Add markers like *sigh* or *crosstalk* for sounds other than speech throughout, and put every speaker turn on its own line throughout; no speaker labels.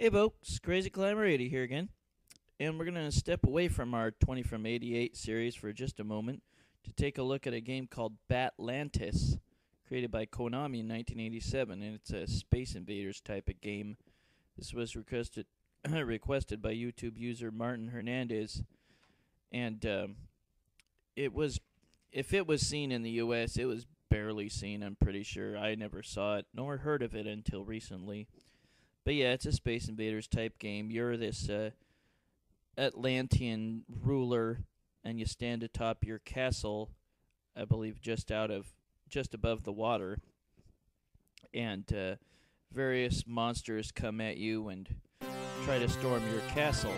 Hey folks, Crazy Climber 80 here again. And we're going to step away from our 20 from 88 series for just a moment to take a look at a game called Battlantis, created by Konami in 1987, and it's a Space Invaders type of game. This was requested *clears throat* requested by YouTube user Martin Hernandez, and um, it was if it was seen in the U.S., it was barely seen. I'm pretty sure I never saw it nor heard of it until recently. But yeah, it's a Space Invaders type game. You're this uh, Atlantean ruler, and you stand atop your castle, I believe, just out of just above the water, and uh, various monsters come at you and try to storm your castle,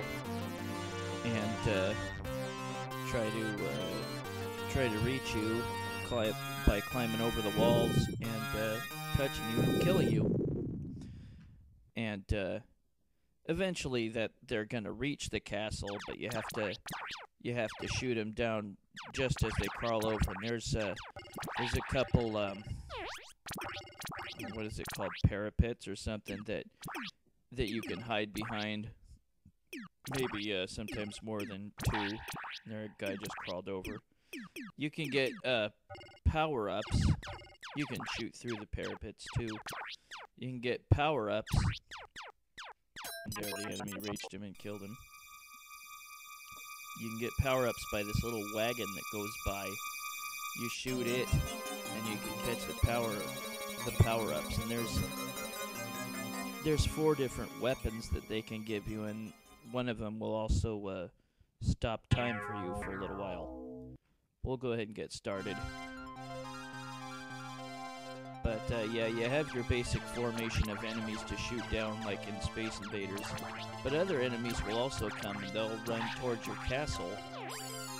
and uh, try to uh, try to reach you by climbing over the walls and uh, touching you and killing you. And uh, eventually, that they're gonna reach the castle, but you have to you have to shoot them down just as they crawl over. And there's uh, there's a couple um, what is it called parapets or something that that you can hide behind. Maybe uh, sometimes more than two. There, a guy just crawled over. You can get uh, power ups. You can shoot through the parapets too. You can get power ups. There, the enemy reached him and killed him. You can get power ups by this little wagon that goes by. You shoot it, and you can catch the power, the power ups. And there's there's four different weapons that they can give you, and one of them will also uh, stop time for you for a little while. We'll go ahead and get started. But uh, yeah, you have your basic formation of enemies to shoot down, like in Space Invaders. But other enemies will also come, and they'll run towards your castle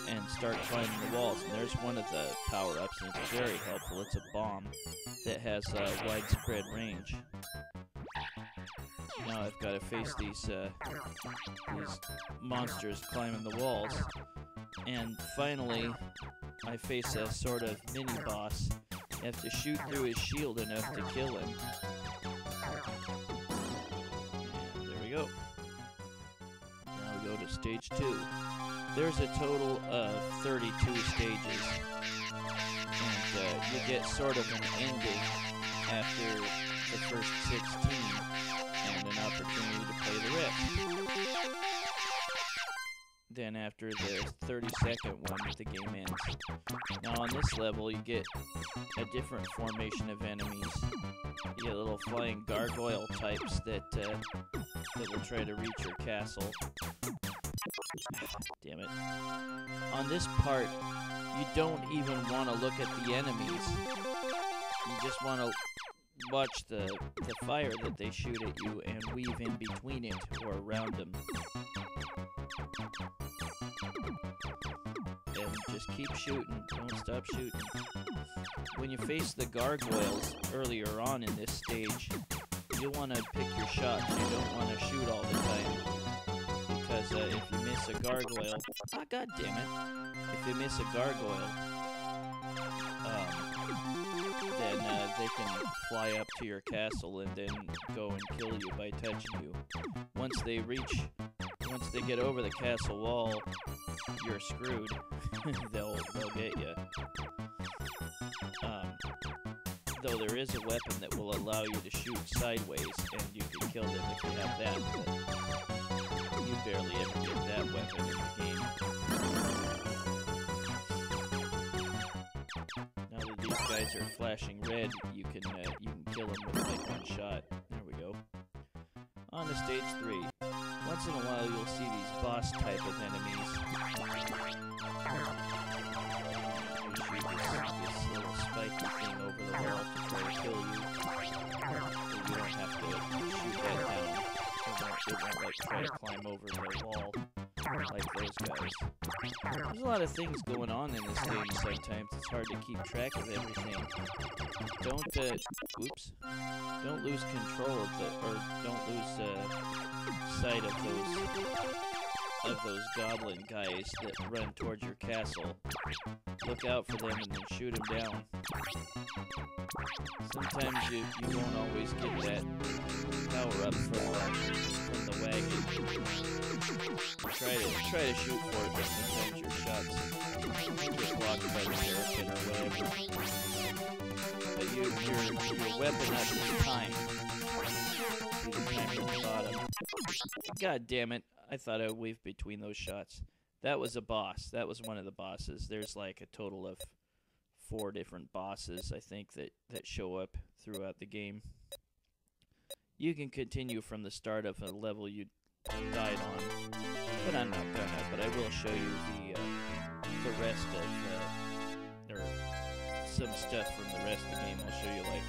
and start climbing the walls. And there's one of the power-ups, and it's very helpful. It's a bomb that has uh, widespread range. Now I've got to face these uh, these monsters climbing the walls, and finally I face a sort of mini boss. You have to shoot through his shield enough to kill him. And there we go. Now we go to stage two. There's a total of 32 stages, and uh, you get sort of an ending after the first 16 and an opportunity to play the rest. Then after the 32nd one, the game ends. Now on this level, you get a different formation of enemies. You get little flying gargoyle types that uh, that will try to reach your castle. Damn it. On this part, you don't even want to look at the enemies. You just want to watch the, the fire that they shoot at you and weave in between it or around them. And just keep shooting. Don't stop shooting. When you face the gargoyles earlier on in this stage, you want to pick your shots. You don't want to shoot all the time. Because uh, if you miss a gargoyle... Ah, god damn it. If you miss a gargoyle, um, then uh, they can fly up to your castle and then go and kill you by touching you. Once they reach, they get over the castle wall, you're screwed. *laughs* they'll they'll get you. Um, though there is a weapon that will allow you to shoot sideways, and you can kill them if you have that. But you barely ever get that weapon in the game. Now that these guys are flashing red, you can uh, you can kill them with like one shot. On to stage three. Once in a while, you'll see these boss type of enemies. This, this little spiky thing over the wall to try to kill you. So you don't have to shoot that down. It won't, it won't like try to climb over the wall like those guys. There's a lot of things going on in this game sometimes. It's hard to keep track of everything. Don't, uh, oops. Don't lose control of the, or don't lose, uh, sight of those, of those goblin guys that run towards your castle. Look out for them and then shoot them down. Sometimes you, you won't always get that power up from, from try to try to shoot for it, but sometimes your shots get blocked by the terrapin or whatever. But you, your your weapon up is timed. The the. God damn it! I thought I weave between those shots. That was a boss. That was one of the bosses. There's like a total of four different bosses, I think, that that show up throughout the game. You can continue from the start of a level you died on, but I'm not gonna. But I will show you the uh, the rest of uh, or some stuff from the rest of the game. I'll show you like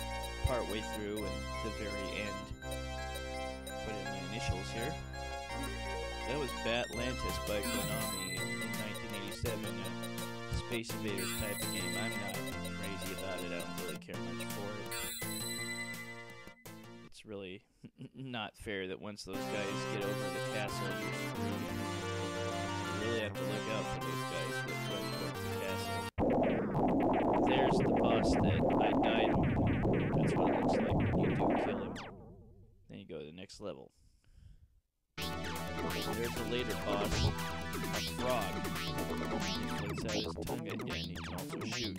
partway through and the very end. Put in my initials here. That was Battlantis by Konami in, in 1987. A Space Invaders type of game. I'm not crazy about it. I don't really care much for it. It's really *laughs* not fair that once those guys get over the castle, you're screwed. You really have to look out for those guys that run towards the castle. There's the boss that I died on. That's what it looks like when you do kill him. Then you go to the next level. There's the later boss, a frog. Puts out his tongue again. He can also shoot.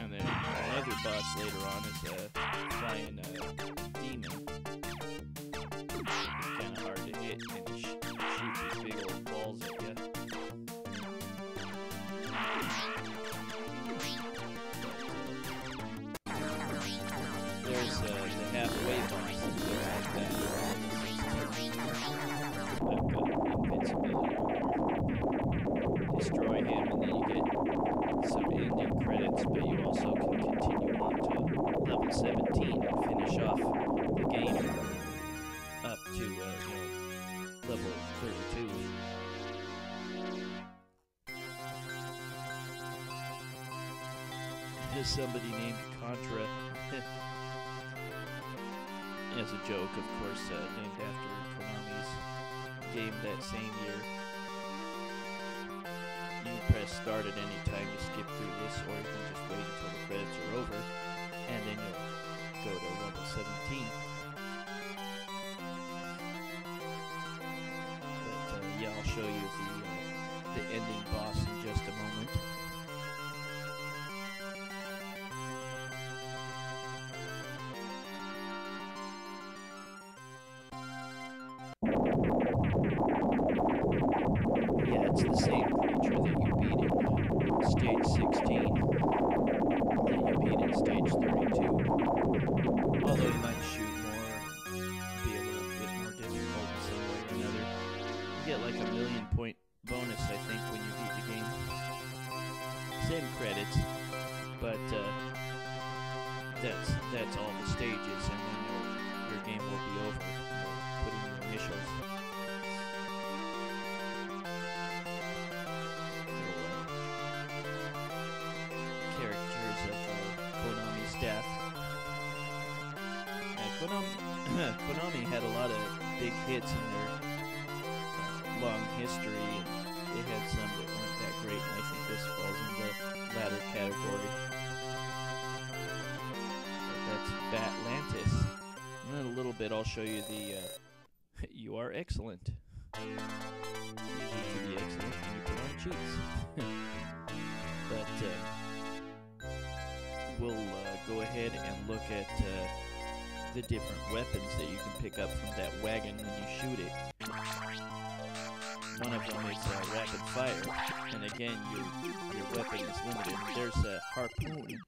And then another boss later on 17 and finish off the game up to uh, you know, level 32. There's somebody named Contra. *laughs* As a joke, of course, uh, named after Konami's game that same year. You can press start at any time to skip through this, or you can just wait until the credits are over, and then you'll go to level 17. But uh, yeah, I'll show you the uh, the ending boss in just a moment. Yeah, it's the same creature that you beat in uh, stage 16 that's that's all the stages, and then your, game will be over. You'll put in your initials. characters of uh, Konami staff. Uh, Konami, Konami had a lot of big hits in their uh, long history, and they had some that weren't that great, and I think this falls in the latter category. Battlantis. Then a little bit, I'll show you the. Uh, *laughs* you are excellent. Easy to be excellent when you put on cheats. but. Uh, we'll uh, go ahead and look at uh, the different weapons that you can pick up from that wagon when you shoot it. One of them is uh, rapid fire, and again, your your weapon is limited. There's a harpoon.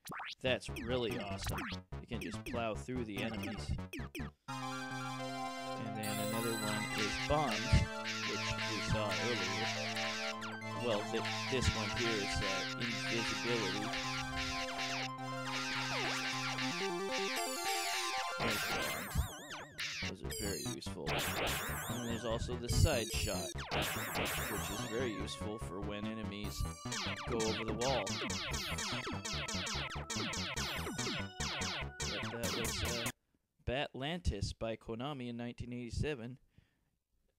That's really awesome. You can just plow through the enemies. And then another one is bombs, which we saw earlier. Well, th- this one here is uh, invisibility. Also the side shot, which is very useful for when enemies go over the wall. But that was uh, Battlantis by Konami in 1987.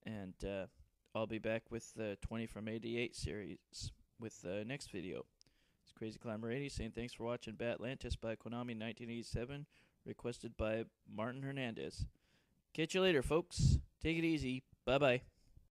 And uh, I'll be back with the 20 from 88 series with the next video. It's Crazy Climber 80 saying thanks for watching Battlantis by Konami in 1987, requested by Martin Hernandez. Catch you later, folks. Take it easy. Bye bye.